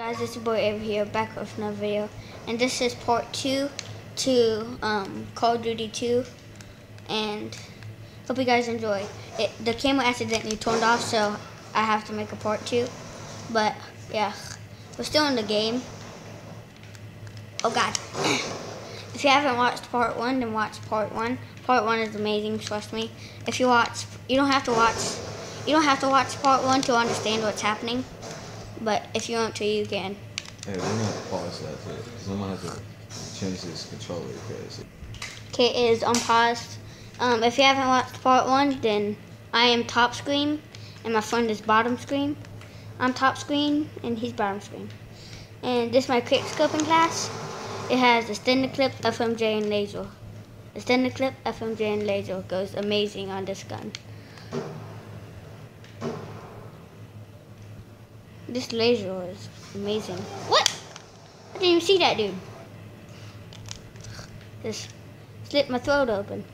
Guys, it's your boy Avery here, back with another video. And this is part 2 to um, Call of Duty 2. And hope you guys enjoy. It, the camera accidentally turned off, so I have to make a part 2. But, yeah, we're still in the game. Oh god. if you haven't watched part 1, then watch part 1. Part 1 is amazing, trust me. If you watch, you don't have to watch, you don't have to watch part 1 to understand what's happening. But if you want to, you can. Hey, we're gonna pause that too, because I'm gonna have to change this controller because Okay, it is unpaused. Um, if you haven't watched part one, then I am top screen, and my friend is bottom screen. I'm top screen, and he's bottom screen. And this is my quick scoping class. It has extended clip, FMJ, and laser. Extended clip, FMJ, and laser goes amazing on this gun. This laser is amazing. What? I didn't even see that dude. Just slit my throat open.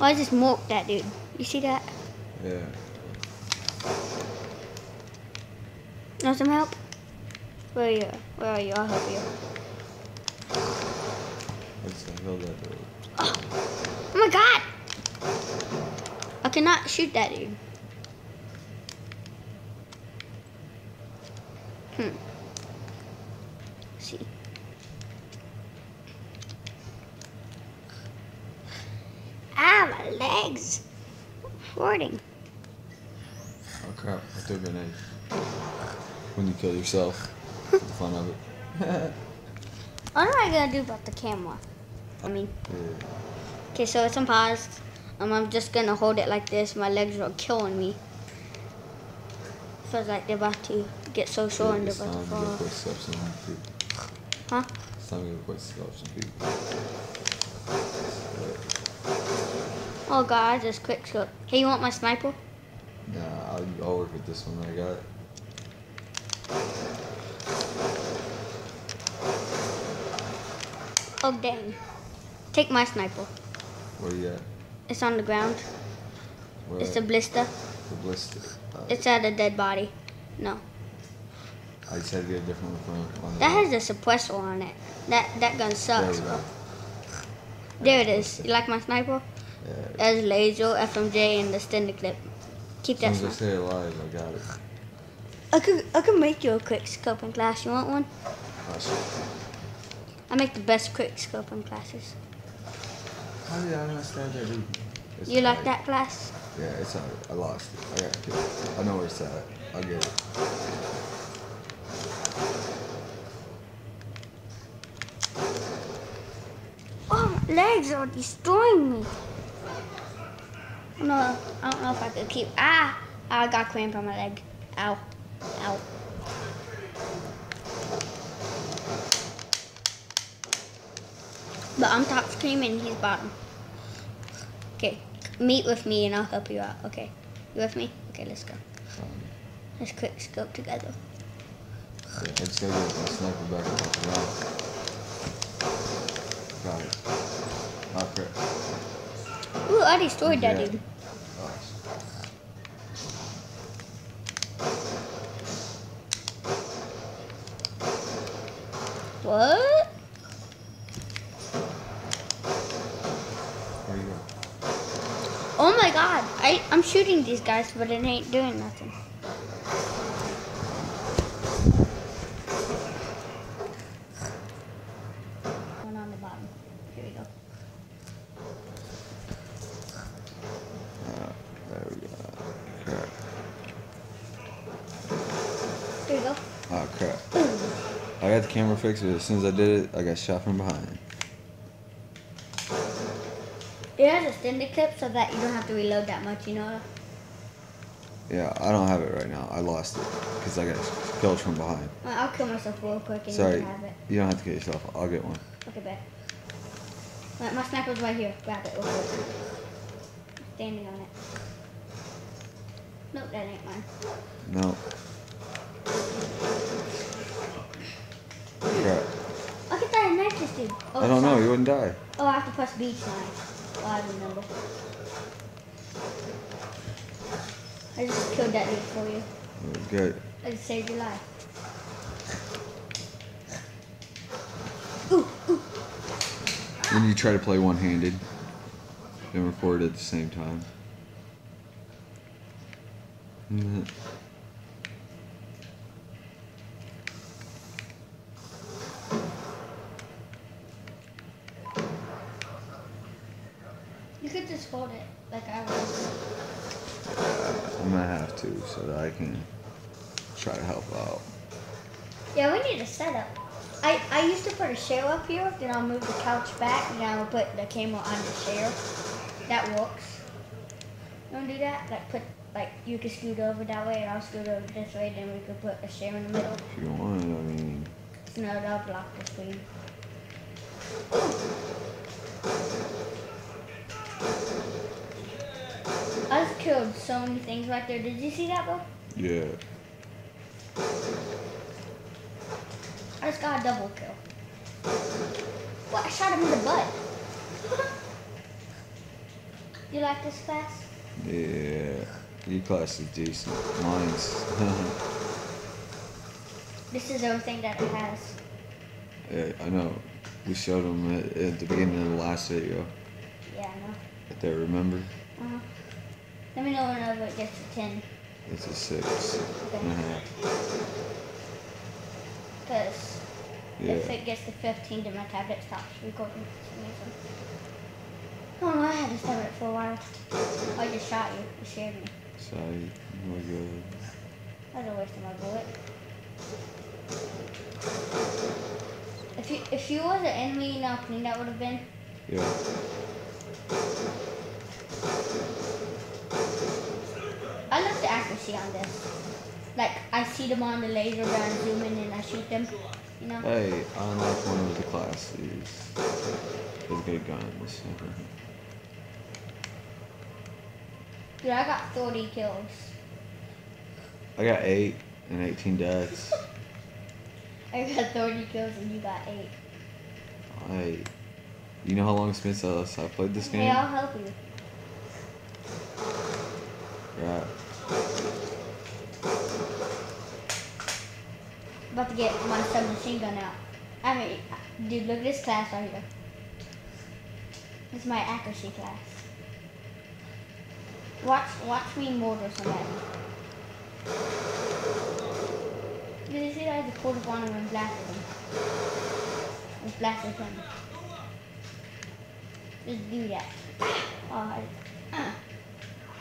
Oh, I just morked that dude. You see that? yeah. Want some help? Where are you? Where are you? I'll help you. Just gotta hold that door. Oh my god! I cannot shoot that dude. Hmm. see. Ah, my legs. Hurting. Oh crap! I threw a grenade. When you kill yourself, for the fun of it. What am I gonna do about the camera? I mean, yeah. okay, so it's unpaused. Um, I'm just gonna hold it like this. My legs are killing me. Feels like they're about to get so sore and they're about to fall off. put steps in people. Huh? It's time to go put steps in people. Oh god, I just quick scope. Hey, you want my sniper? Nah, I'll, I'll work with this one I got. Oh dang. Take my sniper. Where you at? It's on the ground. Where It's a blister. the blister. Uh, It's at a dead body. No. I just had to get a different one That has a suppressor on it. That that gun There sucks, bro. go. There it is. You like my sniper? Yeah. There's laser, FMJ, and the extended clip. Keep that as I sniper. say it live, I got it. I could I could make you a quick scoping class. You want one? Awesome. I make the best quick scoping classes. How did I not that? It's You like that class? Yeah, it's alright. I lost it. I got it. I know where it's at. I'll get it. Oh, my legs are destroying me. No, I don't know if I could keep. Ah, I got cramp on my leg. Ow, ow. But I'm top screen and he's bottom. Okay, meet with me and I'll help you out. Okay, you with me? Okay, let's go. Let's quick scope together. yeah, I just gotta get my sniper back up off the. Got it. Oh crap. Ooh, I destroyed that dude. Oh, What? where you go? Oh my god, I, I'm shooting these guys, but it ain't doing nothing. One on the bottom. Here we go. Uh, there we go. Crap. Here we go. Oh crap. I got the camera fixed, but as soon as I did it, I got shot from behind. It has a extended clip so that you don't have to reload that much, you know? Yeah, I don't have it right now. I lost it because I got killed from behind. Well, I'll kill myself real quick and Sorry, you can have it. you don't have to kill yourself. I'll get one. Okay, bet. My, my sniper's right here. Grab it real quick. Standing on it. Nope, that ain't mine. No. Crap. Look at that knife this dude. Oh, I don't know. You wouldn't die. Oh, I have to press B sign. I remember. I just killed that dude for you. Okay. I just saved your life. Ooh, ooh. When you try to play one-handed and record at the same time. Mm, You could just hold it like I was. I'm gonna have to so that I can try to help out. Yeah, we need a setup. I, I used to put a chair up here, then I'll move the couch back, and I'll put the camera on the chair. That works. You wanna do that? Like put like you can scoot over that way, and I'll scoot over this way, then we could put a chair in the middle. If you want, I mean, No, that'll block the screen. I just killed so many things right there. Did you see that, bro? yeah. I just got a double kill. What? I shot him in the butt. you like this class? Yeah. Your class is decent. Mine's. This is everything that it has. yeah, I know. We showed them at, at the beginning of the last video. Yeah, I know. If they remember. Let me know whenever it gets to 10. it's a six and a mm-hmm. half. Because Yeah. if it gets to 15, then my tablet stops recording. for some reason. Oh I had to stop it for a while. I just shot you. You scared me. So, we're oh good. That was a waste of my bullet. If you if you was an enemy, you know that would have been. Yeah. I love the accuracy on this. Like I see them on the laser, I zoom in and I shoot them. You know. Hey, I unlocked one of the classes. With good guns. Dude, I got 30 kills. I got eight and 18 deaths. I got 30 kills and you got 8. I. You know how long it's been since I played this game? Hey, I'll help you. Right. About to get my submachine gun out. I mean, dude, look at this class right here. This is my accuracy class. Watch, watch me mortar somebody. Did you see that? I just pulled up on him and blasted him. Just blasted him. Just do that. Oh, I,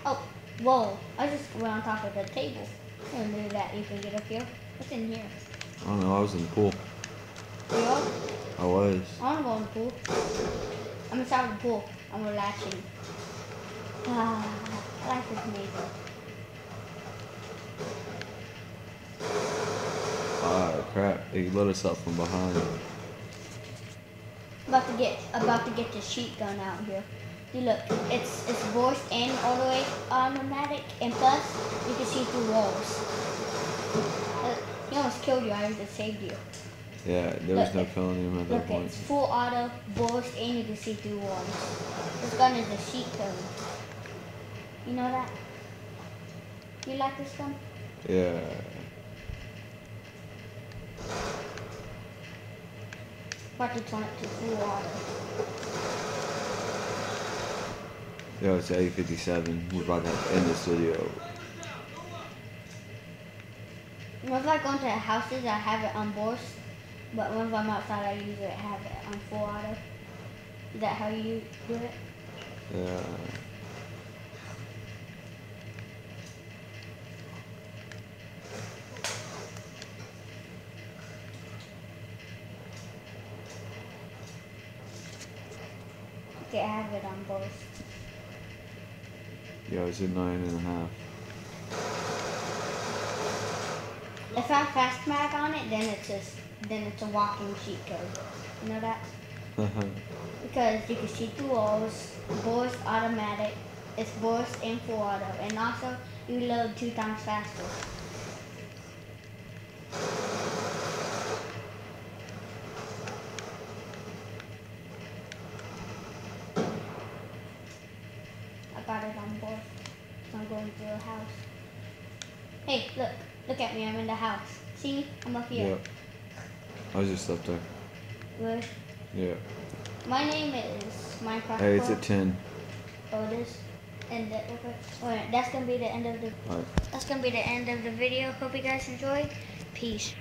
oh, whoa! I just went on top of the table. I didn't know that you can get up here. What's in here? I don't know, I was in the pool. You up? I was. I wanna go in the pool. I'm inside the pool. I'm relaxing. Ah, life is amazing. Ah, crap. They lit us up from behind. About to get about to get the sheet gun out here. See, look, it's it's voiced and all the way automatic, and plus you can see through walls. He almost killed you. I just saved you. Yeah, there was Look, no killing him at that Look, point. it's full auto, voiced, and you can see through walls. This gun is a sheet gun. You know that? You like this gun? Yeah. About to turn it to full auto. Yo, it's 857. We're about to end this video. Whenever I go into houses, I have it on voice, but whenever I'm outside, I usually have it on full auto. Is that how you do it? Yeah. Okay, I have it on both. Yo, it's at nine and a half. If I have fast mag on it, then it's just then it's a walking cheat code. You know that? Mm-hmm. Because you can see through walls, voice automatic, it's voice and full auto, and also you load two times faster. I got it on. So I'm going to a house. Hey, look. Look at me. I'm in the house. See? I'm up here. Yep. I was just up there. Yeah. My name is Minecraft. Hey, it's at 10. Oh, it is. And that, okay. Alright, that's gonna be the end of the. Alright. That's gonna be the end of the video. Hope you guys enjoyed. Peace.